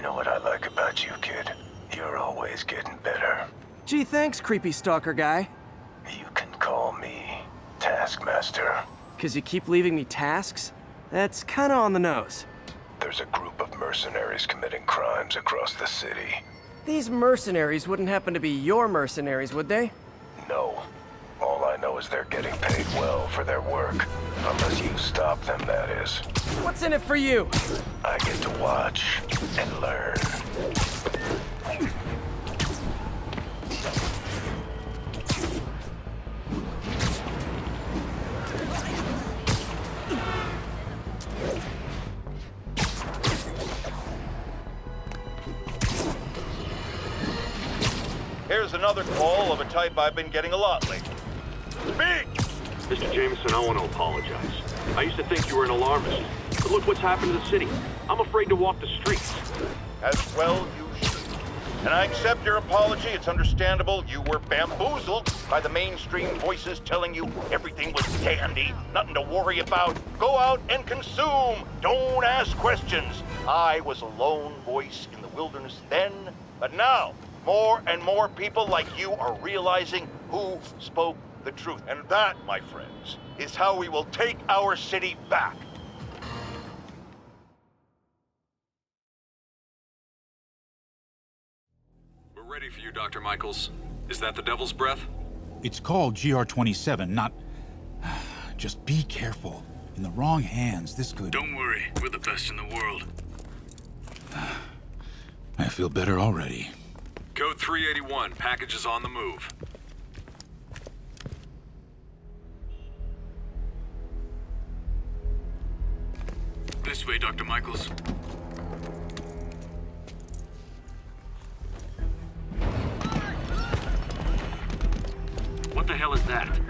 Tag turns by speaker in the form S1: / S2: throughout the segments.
S1: You know what I like about you, kid? You're always getting better.
S2: Gee, thanks, creepy stalker guy.
S1: You can call me Taskmaster.
S2: Cause you keep leaving me tasks? That's kinda on the nose.
S1: There's a group of mercenaries committing crimes across the city.
S2: These mercenaries wouldn't happen to be your mercenaries, would they?
S1: No. All I know is they're getting paid well for their work. Unless you stop them, that is.
S2: What's in it for you?
S1: I get to watch and learn.
S3: Here's another call of a type I've been getting a lot lately. Speak!
S4: Mr. Jameson, I want to apologize. I used to think you were an alarmist. But look what's happened to the city. I'm afraid to walk the streets.
S3: As well you should. And I accept your apology. It's understandable you were bamboozled by the mainstream voices telling you everything was dandy, nothing to worry about. Go out and consume. Don't ask questions. I was a lone voice in the wilderness then, but now more and more people like you are realizing who spoke the truth. And that, my friends, is how we will take our city back.
S5: We're ready for you, Dr. Michaels. Is that the Devil's Breath?
S6: It's called GR-27, not... Just be careful. In the wrong hands, this could...
S5: Don't worry, we're the best in the world.
S6: I feel better already.
S5: Code 381, package is on the move. This way, Dr. Michaels.
S4: What the hell is that?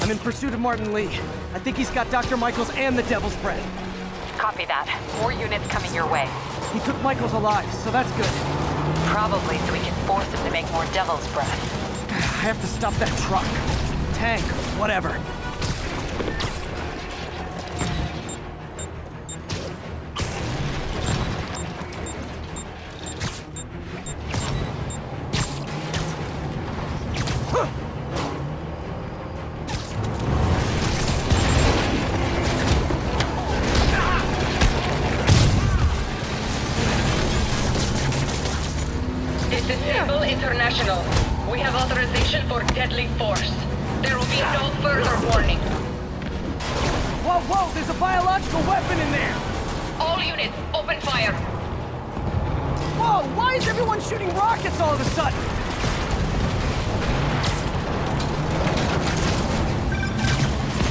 S2: I'm in pursuit of Martin Li. I think he's got Dr. Michaels and the Devil's Breath.
S7: Copy that. More units coming your way.
S2: He took Michaels alive, so that's good.
S7: Probably so we can force him to make more Devil's Breath.
S2: I have to stop that truck. Tank, whatever. Whoa, there's a biological weapon in there!
S8: All units, open fire.
S2: Whoa, why is everyone shooting rockets all of a sudden?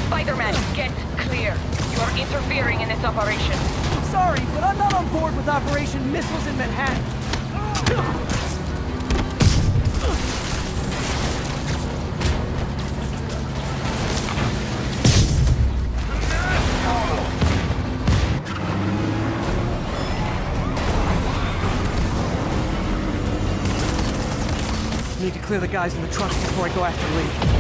S7: Spider-Man, get clear. You are interfering in this operation.
S2: Sorry, but I'm not on board with Operation Missiles in Manhattan. Clear the guys in the trucks before I go after
S9: Li.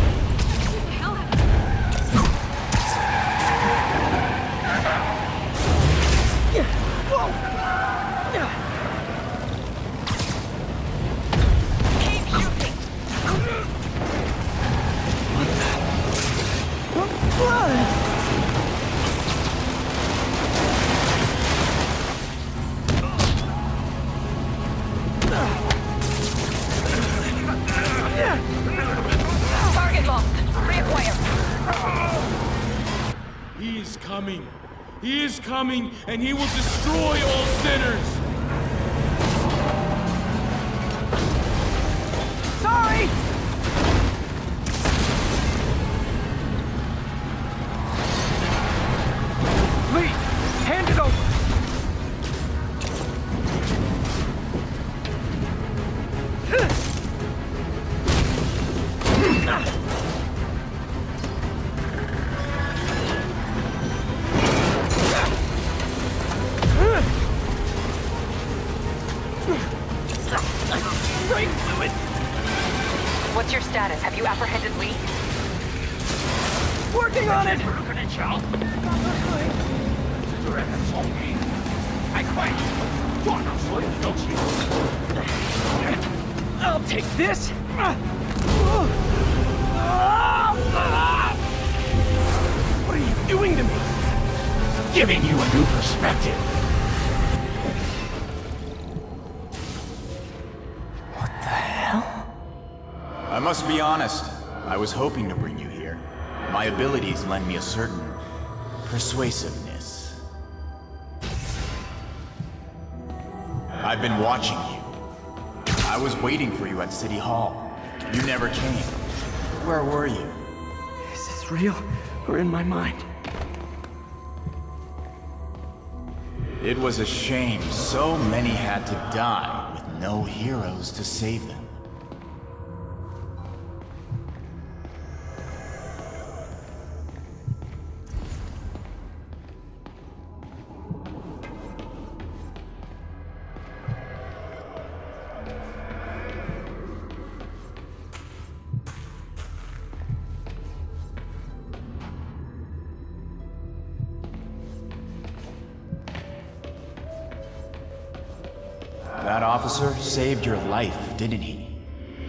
S9: Is coming, and he will destroy all sinners.
S2: Sorry! Working on it! I'll take this! What are you doing to me?
S10: Giving you a new perspective. What the hell?
S11: I must be honest. I was hoping to bring you here. My abilities lend me a certain persuasiveness. I've been watching you. I was waiting for you at City Hall. You never came. Where were you?
S2: Is this real or in my mind?
S11: It was a shame so many had to die with no heroes to save them. Officer saved your life, didn't he?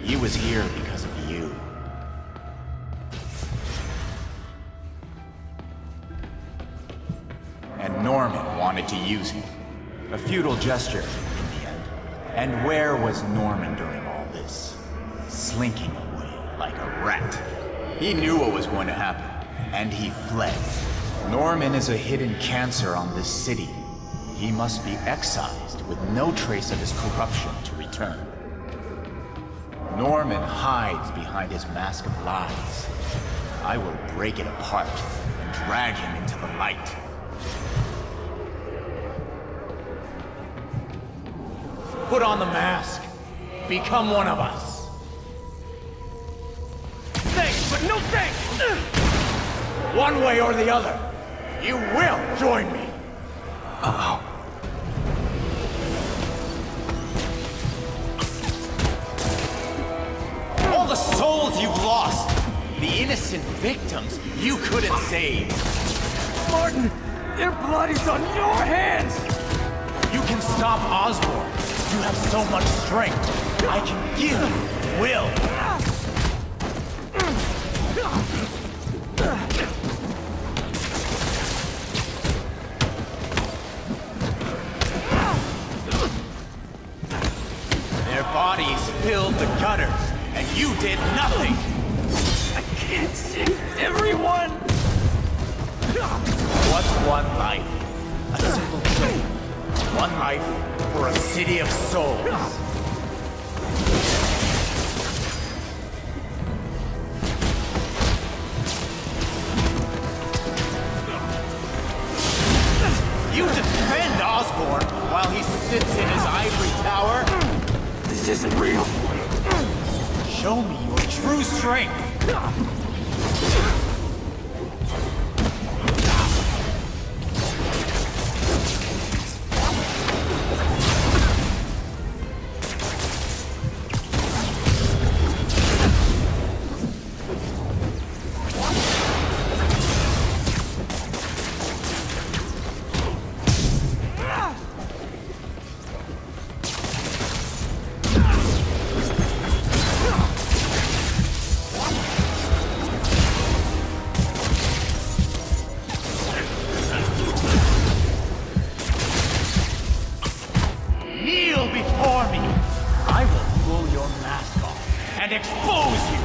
S11: He was here because of you. And Norman wanted to use him. A futile gesture, in the end. And where was Norman during all this? Slinking away like a rat. He knew what was going to happen, and he fled. Norman is a hidden cancer on this city. He must be excised with no trace of his corruption to return. Norman hides behind his mask of lies. I will break it apart and drag him into the light. Put on the mask. Become one of us.
S2: Thanks, but no thanks!
S11: One way or the other, you will join me. All the souls you've lost, the innocent victims you couldn't save.
S2: Martin, their blood is on your hands!
S11: You can stop Osborn. You have so much strength. I can give you will. Their bodies filled the gutters, and you did nothing.
S2: I can't save everyone!
S11: What's one life? A simple truth. One life for a city of souls. You defend Osborn while he sits in his ivory tower?
S2: This isn't real.
S11: Show me your true strength. expose you!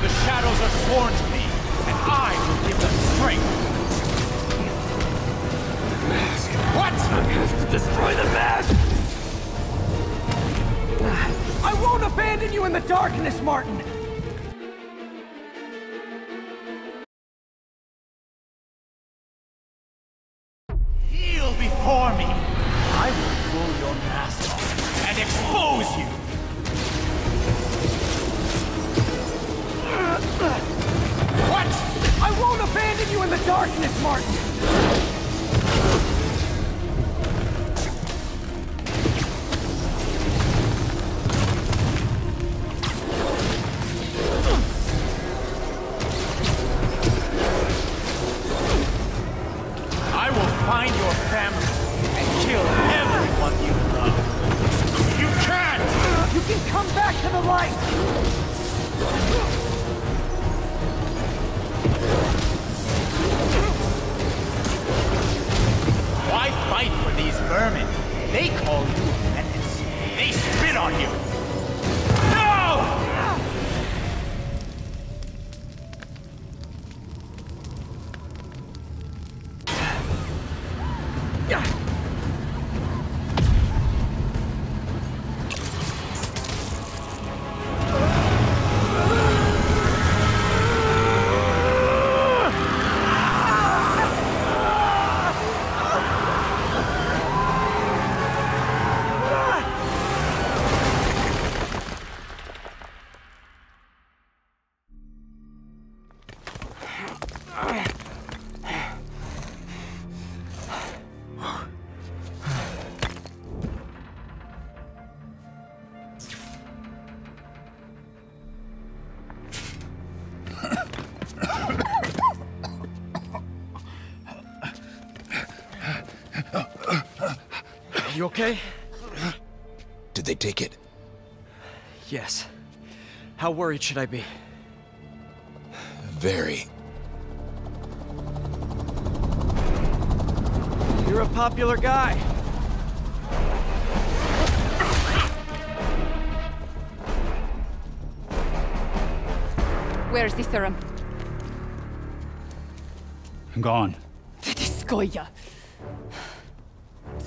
S11: The shadows are sworn to me, and I will give them strength!
S12: The mask. What? I have to destroy the mask!
S2: I won't abandon you in the darkness, Martin!
S11: Heal before me! I will pull your mask off and expose you.
S2: What? I won't abandon you in the darkness, Martin!
S11: You
S2: okay?
S13: Did they take it?
S2: Yes. How worried should I be?
S13: Very.
S2: You're a popular guy.
S14: Where's the serum?
S6: Gone.
S14: This Goya.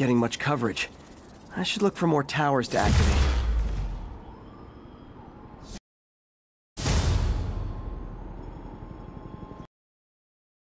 S2: Getting much coverage. I should look for more towers to activate.